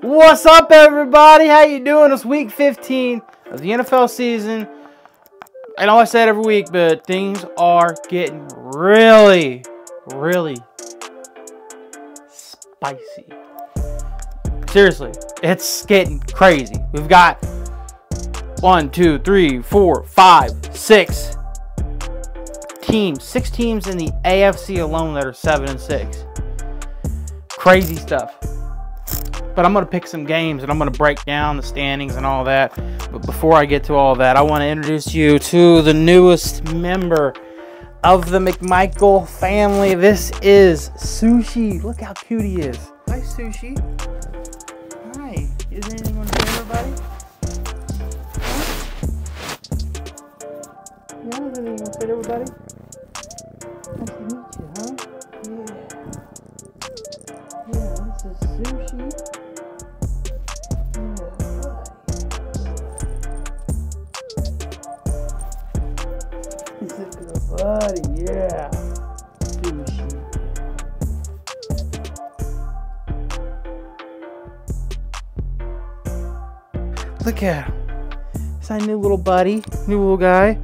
What's up, everybody? How you doing? It's week 15 of the NFL season. I know I say it every week, but things are getting really, really spicy. Seriously, it's getting crazy. We've got one, two, three, four, five, six teams, six teams in the AFC alone that are seven and six. Crazy stuff. But I'm going to pick some games and I'm going to break down the standings and all that. But before I get to all that, I want to introduce you to the newest member of the McMichael family. This is Sushi. Look how cute he is. Hi, Sushi. Hi. Is to say, everybody? Yeah, is to say, everybody? Buddy, yeah. Sushi. Look at him. He's my new little buddy, new little guy.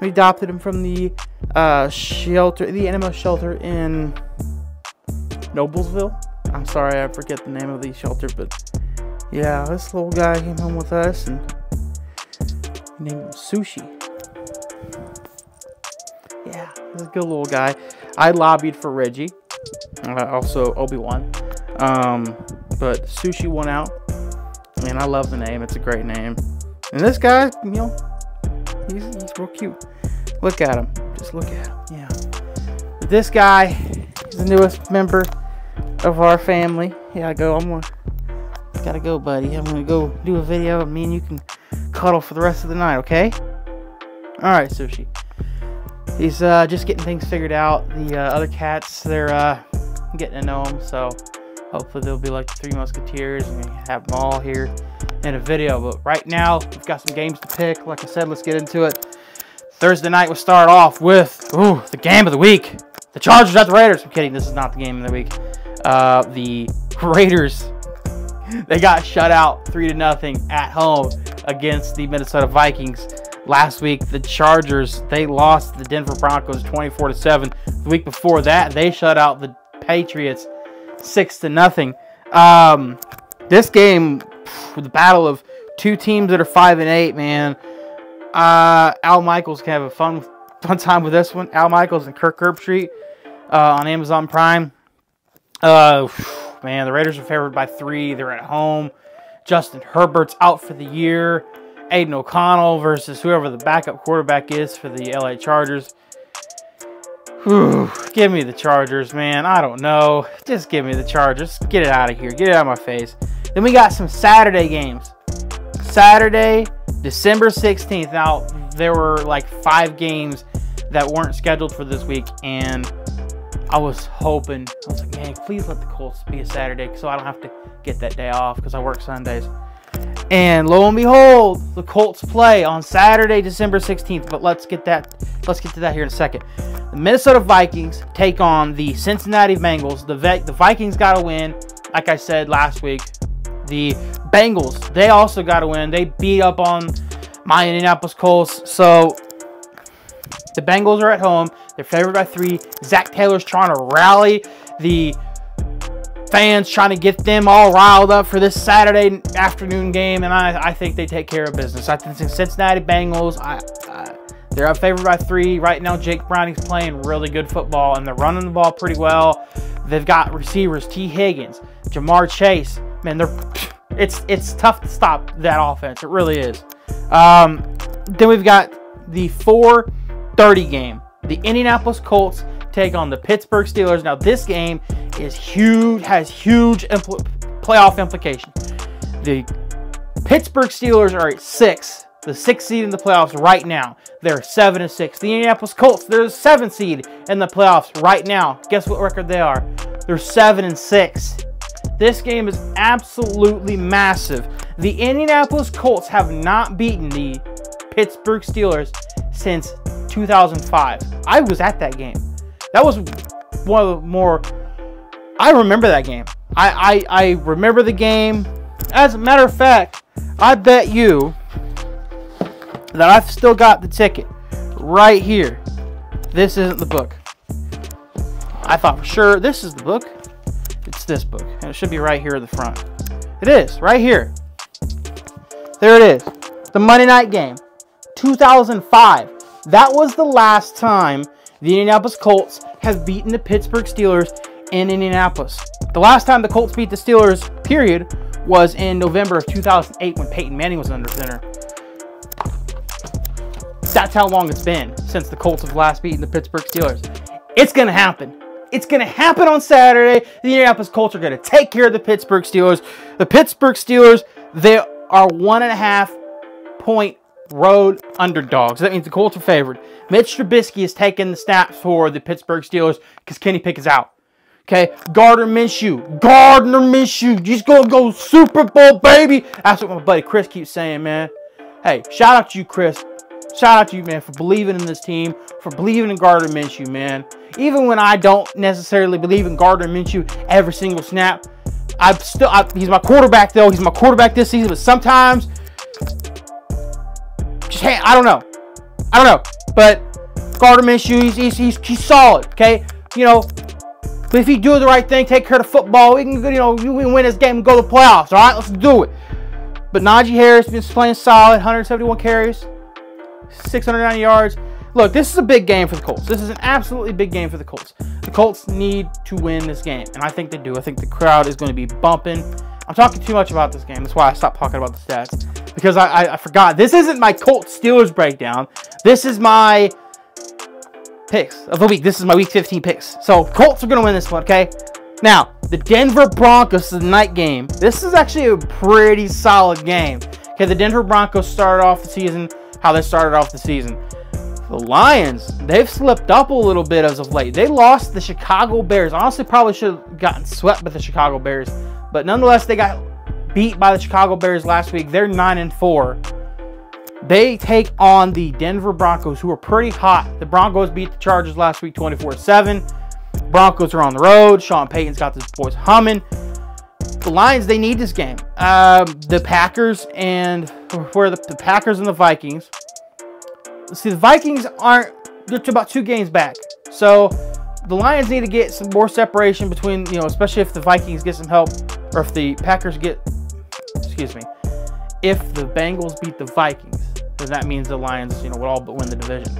We adopted him from the uh, shelter, the animal shelter in Noblesville. I'm sorry, I forget the name of the shelter, but yeah, this little guy came home with us and we named him Sushi. He's a good little guy. I lobbied for Reggie, uh, also Obi Wan, um, but Sushi won out. Man, I love the name. It's a great name. And this guy, you know, he's, he's real cute. Look at him. Just look at him. Yeah. This guy is the newest member of our family. Yeah, I go. I'm gonna gotta go, buddy. I'm gonna go do a video, and me and you can cuddle for the rest of the night. Okay? All right, Sushi. He's uh, just getting things figured out. The uh, other cats, they're uh, getting to know him, so hopefully they'll be like the Three Musketeers, and we have them all here in a video. But right now, we've got some games to pick. Like I said, let's get into it. Thursday night, we'll start off with ooh, the game of the week. The Chargers at the Raiders. I'm kidding. This is not the game of the week. Uh, the Raiders, they got shut out three to nothing at home against the Minnesota Vikings. Last week, the Chargers they lost the Denver Broncos 24 to seven. The week before that, they shut out the Patriots six to nothing. Um, this game, the battle of two teams that are five and eight, man. Uh, Al Michaels can have a fun fun time with this one. Al Michaels and Kirk Herbstreit uh, on Amazon Prime. Uh, man, the Raiders are favored by three. They're at home. Justin Herbert's out for the year. Aidan O'Connell versus whoever the backup quarterback is for the LA Chargers. Whew, give me the Chargers, man. I don't know. Just give me the Chargers. Get it out of here. Get it out of my face. Then we got some Saturday games. Saturday, December 16th. Now, there were like five games that weren't scheduled for this week, and I was hoping, I was like, man, please let the Colts be a Saturday so I don't have to get that day off because I work Sundays. And lo and behold, the Colts play on Saturday, December 16th. But let's get that let's get to that here in a second. The Minnesota Vikings take on the Cincinnati Bengals. The the Vikings got to win. Like I said last week, the Bengals, they also got to win. They beat up on my Indianapolis Colts. So the Bengals are at home. They're favored by three. Zac Taylor's trying to rally the fans, trying to get them all riled up for this Saturday afternoon game, and I, I think they take care of business. I think Cincinnati Bengals, I, I, they're up favored by three. Right now, Jake Browning's playing really good football, and they're running the ball pretty well. They've got receivers, Tee Higgins, Ja'Marr Chase. Man, they're it's it's tough to stop that offense. It really is. Um, then we've got the 4:30 game. The Indianapolis Colts take on the Pittsburgh Steelers. Now this game is huge, has huge impl playoff implications. The Pittsburgh Steelers are at six, the sixth seed in the playoffs right now. They're seven and six. The Indianapolis Colts, they're the seventh seed in the playoffs right now. Guess what record they are? They're seven and six. This game is absolutely massive. The Indianapolis Colts have not beaten the Pittsburgh Steelers since 2005. I was at that game. That was one of the more. I remember that game. I, I, I remember the game. As a matter of fact, I bet you that I've still got the ticket right here. This isn't the book. I thought for sure this is the book. It's this book. And it should be right here at the front. It is, right here. There it is. The Monday night game. 2005. That was the last time the Indianapolis Colts have beaten the Pittsburgh Steelers in Indianapolis. The last time the Colts beat the Steelers, period, was in November of 2008 when Peyton Manning was under center. That's how long it's been since the Colts have last beaten the Pittsburgh Steelers. It's going to happen. It's going to happen on Saturday. The Indianapolis Colts are going to take care of the Pittsburgh Steelers. The Pittsburgh Steelers, they are one and a half point road underdogs. That means the Colts are favored. Mitch Trubisky is taking the snaps for the Pittsburgh Steelers because Kenny Pickett is out. Okay, Gardner Minshew. Gardner Minshew. Going to go Super Bowl, baby. That's what my buddy Chris keeps saying, man. Hey, shout out to you, Chris. Shout out to you, man, for believing in this team, for believing in Gardner Minshew, man. Even when I don't necessarily believe in Gardner Minshew every single snap, I'm still, I, he's my quarterback, though. He's my quarterback this season, but sometimes, just, hey, I don't know. I don't know. But Gardner Minshew, he's, he's, he's, he's solid, okay? You know, but if he do the right thing, take care of the football, we can, you know, we can win this game and go to the playoffs, all right? Let's do it. But Najee Harris been playing solid, 171 carries, 690 yards. Look, this is a big game for the Colts. This is an absolutely big game for the Colts. The Colts need to win this game, and I think they do. I think the crowd is going to be bumping. I'm talking too much about this game. That's why I stopped talking about the stats because I, I, I forgot. This isn't my Colts Steelers breakdown. This is my picks of the week. This is my week 15 picks. So Colts are going to win this one, okay? Now, the Denver Broncos, is the night game. This is actually a pretty solid game. Okay, the Denver Broncos started off the season how they started off the season. The Lions, they've slipped up a little bit as of late. They lost the Chicago Bears. Honestly, probably should have gotten swept by the Chicago Bears. But nonetheless, they got beat by the Chicago Bears last week. They're 9 and 4. They take on the Denver Broncos, who are pretty hot. The Broncos beat the Chargers last week 24 7. Broncos are on the road. Sean Payton's got this boys humming. The Lions, they need this game. Um, the Packers and where the, the Packers and the Vikings. See, the Vikings aren't, they're about two games back. So the Lions need to get some more separation between, you know, especially if the Vikings get some help or if the Packers get, excuse me, if the Bengals beat the Vikings, then that means the Lions, you know, would all but win the division.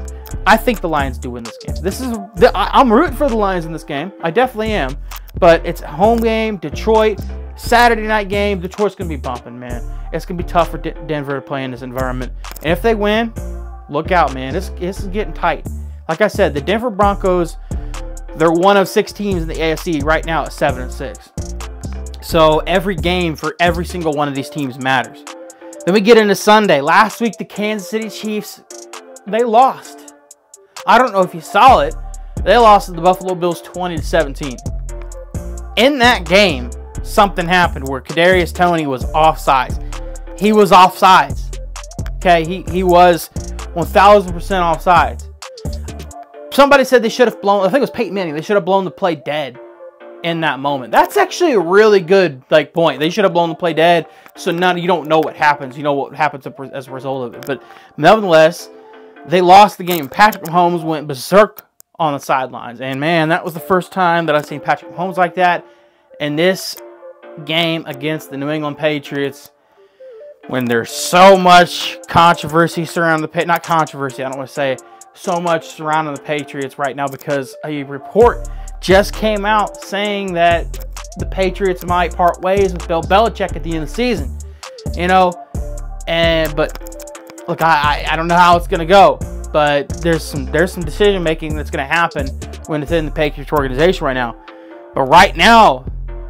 I think the Lions do win this game. This is I'm rooting for the Lions in this game. I definitely am. But it's a home game, Detroit, Saturday night game. Detroit's gonna be bumping, man. It's gonna be tough for D Denver to play in this environment. And if they win, look out, man. This this is getting tight. Like I said, the Denver Broncos, they're one of six teams in the AFC right now at seven and six. So every game for every single one of these teams matters. Then we get into Sunday. Last week, the Kansas City Chiefs, they lost. I don't know if you saw it. They lost to the Buffalo Bills 20 to 17. In that game, something happened where Kadarius Toney was offsides. He was offsides. Okay, he, he was 1,000% offsides. Somebody said they should have blown, I think it was Peyton Manning, they should have blown the play dead in that moment. That's actually a really good like point. They should have blown the play dead, so none you don't know what happens. You know what happens as a result of it. But nevertheless, they lost the game. Patrick Mahomes went berserk on the sidelines, and man, that was the first time that I've seen Patrick Mahomes like that. In this game against the New England Patriots, when there's so much controversy surrounding the not controversy, I don't want to say so much surrounding the Patriots right now because a report just came out saying that the Patriots might part ways with Bill Belichick at the end of the season. You know, and but look, I I, I don't know how it's gonna go, but there's some there's some decision making that's gonna happen when it's in the Patriots organization right now. But right now,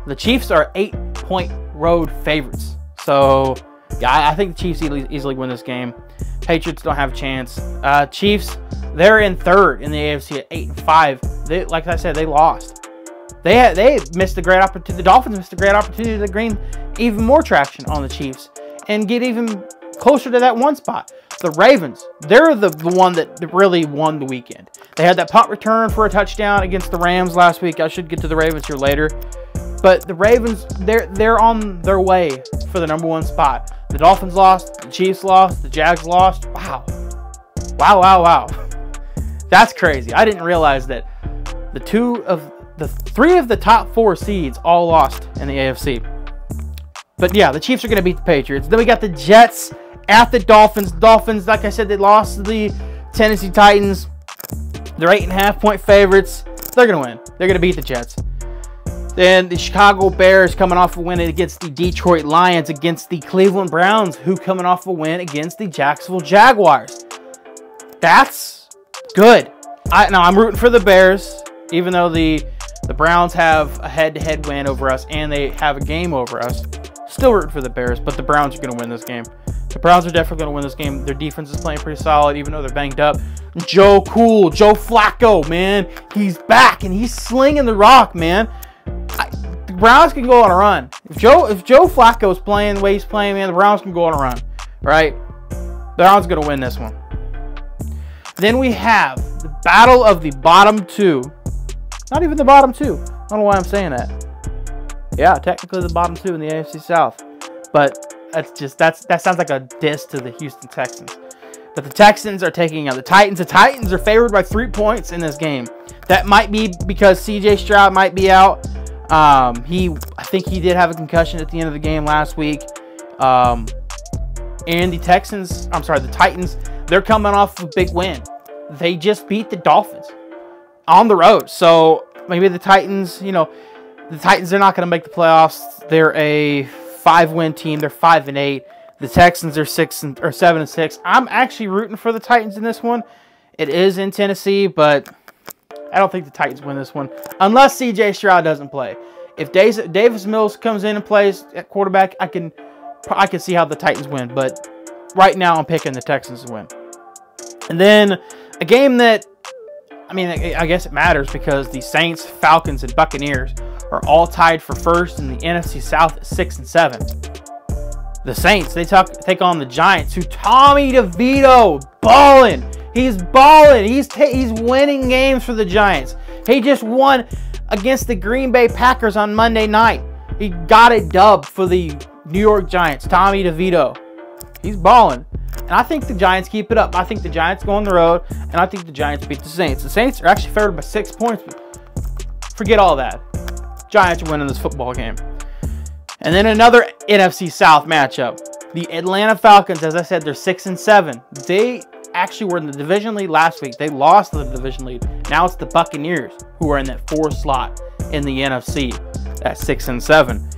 the Chiefs are eight point road favorites. So yeah, I think the Chiefs easily, easily win this game. Patriots don't have a chance. Uh, Chiefs, they're in third in the AFC at eight and five. They, like I said, they lost. They had, they missed a great opportunity. The Dolphins missed a great opportunity to gain even more traction on the Chiefs and get even closer to that one spot. The Ravens, they're the, the one that really won the weekend. They had that punt return for a touchdown against the Rams last week. I should get to the Ravens here later. But the Ravens, they're they're on their way for the number one spot. The Dolphins lost, the Chiefs lost, the Jags lost. Wow. Wow, wow, wow. That's crazy. I didn't realize that the two of the three of the top four seeds all lost in the AFC. But yeah, the Chiefs are going to beat the Patriots. Then we got the Jets at the Dolphins. Dolphins, like I said, they lost the Tennessee Titans. They're eight and a half point favorites. They're going to win. They're going to beat the Jets. Then the Chicago Bears coming off a win against the Detroit Lions, against the Cleveland Browns, who coming off a win against the Jacksonville Jaguars. That's good. I now I'm rooting for the Bears, even though the the Browns have a head-to-head win over us and they have a game over us. Still rooting for the Bears, but the Browns are going to win this game. The Browns are definitely going to win this game. Their defense is playing pretty solid, even though they're banged up. Joe Cool, Joe Flacco, man, he's back and he's slinging the rock, man. I, the Browns can go on a run. If Joe if Joe Flacco is playing the way he's playing, man, the Browns can go on a run, right? The Browns are going to win this one. Then we have the battle of the bottom two. Not even the bottom two. I don't know why I'm saying that. Yeah, technically the bottom two in the AFC South. But that's just that's that sounds like a diss to the Houston Texans. But the Texans are taking out the Titans. The Titans are favored by three points in this game. That might be because CJ Stroud might be out. Um, he, I think he did have a concussion at the end of the game last week. Um, and the Texans, I'm sorry, the Titans, they're coming off a big win. They just beat the Dolphins on the road. So maybe the Titans, you know, the Titans, they're not going to make the playoffs. They're a five-win team. They're five and eight. The Texans are six and or seven and six. I'm actually rooting for the Titans in this one. It is in Tennessee, but I don't think the Titans win this one unless C.J. Stroud doesn't play. If Davis Mills comes in and plays at quarterback, I can I can see how the Titans win. But right now, I'm picking the Texans to win. And then a game that I mean, I guess it matters because the Saints, Falcons, and Buccaneers are all tied for first in the NFC South at six and seven. The Saints they talk, take on the Giants, who Tommy DeVito balling. He's balling. He's he's winning games for the Giants. He just won against the Green Bay Packers on Monday night. He got a dub for the New York Giants. Tommy DeVito. He's balling. And I think the Giants keep it up. I think the Giants go on the road, and I think the Giants beat the Saints. The Saints are actually favored by six points. Forget all that. Giants are winning this football game. And then another NFC South matchup. The Atlanta Falcons, as I said, they're six and seven. They actually were in the division lead last week. They lost the division lead. Now it's the Buccaneers who are in that four slot in the NFC at six and seven.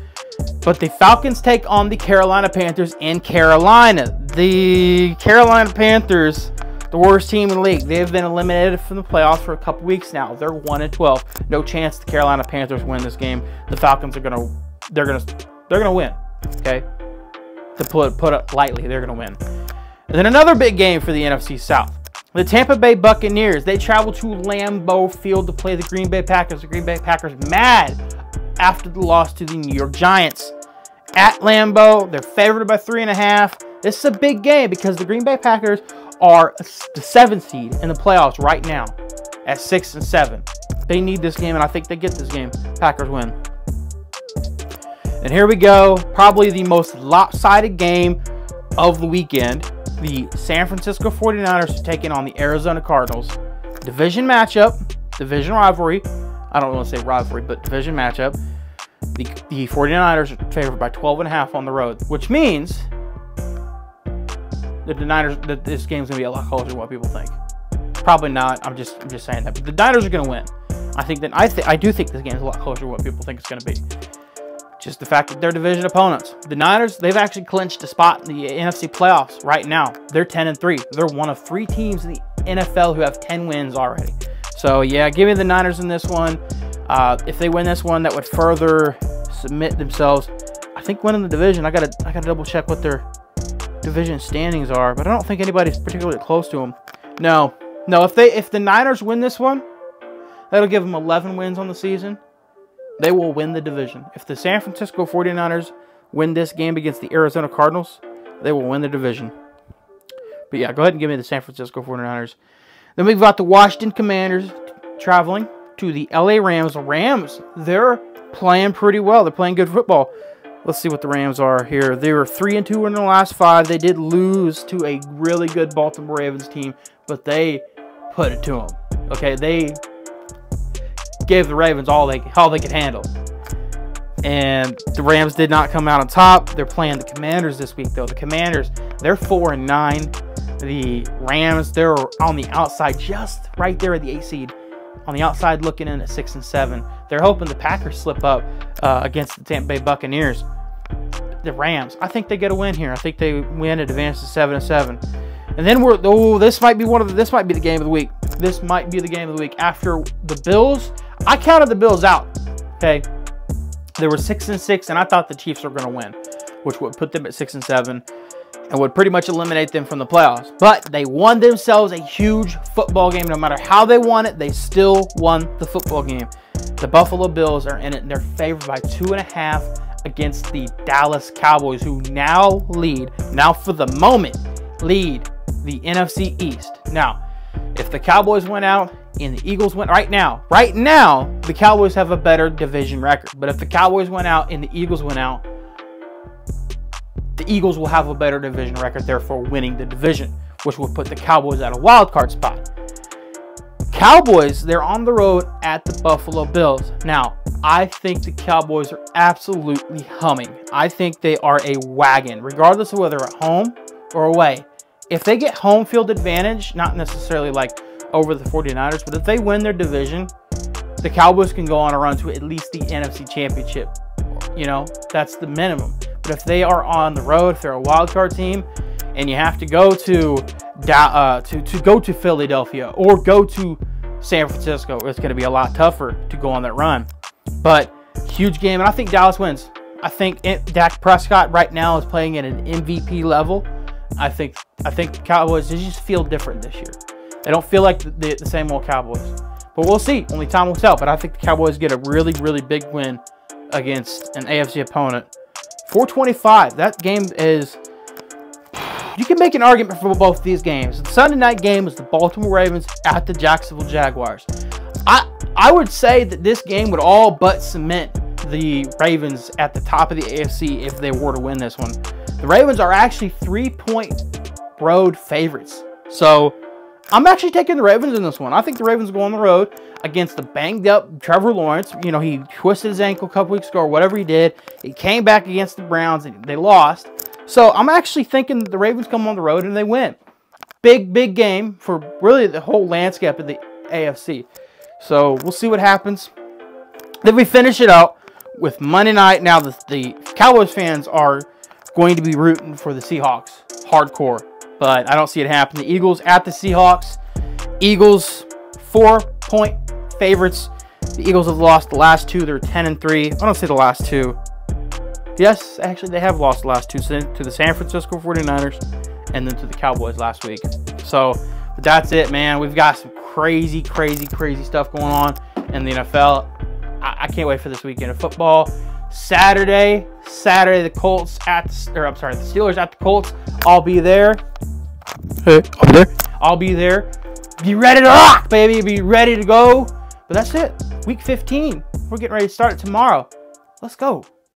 But the Falcons take on the Carolina Panthers in Carolina. The Carolina Panthers, the worst team in the league, they've been eliminated from the playoffs for a couple weeks now. They're one and twelve. No chance the Carolina Panthers win this game. The Falcons are gonna, they're gonna, they're gonna win. Okay, to put put it lightly, they're gonna win. And then another big game for the NFC South. The Tampa Bay Buccaneers, they travel to Lambeau Field to play the Green Bay Packers. The Green Bay Packers mad after the loss to the New York Giants. At Lambeau, they're favored by three and a half. This is a big game because the Green Bay Packers are the seventh seed in the playoffs right now at six and seven. They need this game, and I think they get this game. Packers win. And here we go. Probably the most lopsided game of the weekend. The San Francisco 49ers are taking on the Arizona Cardinals. Division matchup, division rivalry. I don't want to say rivalry, but division matchup. The, the 49ers are favored by 12 and a half on the road, which means that the Niners that this game's gonna be a lot closer than what people think. Probably not. I'm just I'm just saying that. But the Niners are gonna win. I think that I think I do think this game is a lot closer than what people think it's gonna be. Just the fact that they're division opponents. The Niners, they've actually clinched a spot in the NFC playoffs right now. They're 10 and 3. They're one of three teams in the NFL who have 10 wins already. So yeah, give me the Niners in this one. Uh, if they win this one, that would further submit themselves. I think winning the division. I gotta I gotta double check what their division standings are, but I don't think anybody's particularly close to them. No, no. If they if the Niners win this one, that'll give them 11 wins on the season. They will win the division. If the San Francisco 49ers win this game against the Arizona Cardinals, they will win the division. But yeah, go ahead and give me the San Francisco 49ers. Then we've got the Washington Commanders traveling to the LA Rams. Rams, they're playing pretty well. They're playing good football. Let's see what the Rams are here. They were three and two in their last five. They did lose to a really good Baltimore Ravens team, but they put it to them. Okay, they gave the Ravens all they all they could handle. And the Rams did not come out on top. They're playing the Commanders this week, though. The Commanders, they're four and nine. The Rams, they're on the outside, just right there at the eight seed, on the outside looking in at six and seven. They're hoping the Packers slip up uh, against the Tampa Bay Buccaneers. The Rams, I think they get a win here. I think they win and advance to seven and seven. And then we're oh, this might be one of the, this might be the game of the week. This might be the game of the week after the Bills. I counted the Bills out. Okay, they were six and six, and I thought the Chiefs were going to win, which would put them at six and seven and would pretty much eliminate them from the playoffs. But they won themselves a huge football game. No matter how they won it, they still won the football game. The Buffalo Bills are in it, and they're favored by two and a half against the Dallas Cowboys, who now lead, now for the moment, lead the NFC East. Now, if the Cowboys went out and the Eagles went right now, right now, the Cowboys have a better division record. But if the Cowboys went out and the Eagles went out, the Eagles will have a better division record, therefore winning the division, which will put the Cowboys at a wild card spot. Cowboys, they're on the road at the Buffalo Bills. Now, I think the Cowboys are absolutely humming. I think they are a wagon, regardless of whether at home or away. If they get home field advantage, not necessarily like over the 49ers, but if they win their division, the Cowboys can go on a run to at least the NFC Championship. You know, that's the minimum. But if they are on the road, if they're a wild card team, and you have to go to uh, to to go to Philadelphia or go to San Francisco, it's going to be a lot tougher to go on that run. But huge game, and I think Dallas wins. I think it, Dak Prescott right now is playing at an MVP level. I think I think the Cowboys they just feel different this year. They don't feel like the, the same old Cowboys. But we'll see. Only time will tell. But I think the Cowboys get a really, really big win against an AFC opponent. 425. That game is. You can make an argument for both these games. The Sunday night game was the Baltimore Ravens at the Jacksonville Jaguars. I I would say that this game would all but cement the Ravens at the top of the AFC if they were to win this one. The Ravens are actually three point road favorites. So I'm actually taking the Ravens in this one. I think the Ravens go on the road against the banged up Trevor Lawrence. You know, he twisted his ankle a couple weeks ago or whatever he did. He came back against the Browns and they lost. So I'm actually thinking the Ravens come on the road and they win. Big, big game for really the whole landscape of the AFC. So we'll see what happens. Then we finish it out with Monday night. Now the, the Cowboys fans are going to be rooting for the Seahawks hardcore, but I don't see it happen. The Eagles at the Seahawks. Eagles four point favorites. The Eagles have lost the last two. They're 10 and 3. I don't say the last two. Yes, actually, they have lost the last two to the San Francisco 49ers and then to the Cowboys last week. So that's it, man. We've got some crazy, crazy, crazy stuff going on in the NFL. I, I can't wait for this weekend of football. Saturday, Saturday, the Colts at, the, or I'm sorry, the Steelers at the Colts. I'll be there. Hey, I'll be there. I'll be there. Be ready to rock, baby. Be ready to go. But that's it. Week 15. We're getting ready to start tomorrow. Let's go.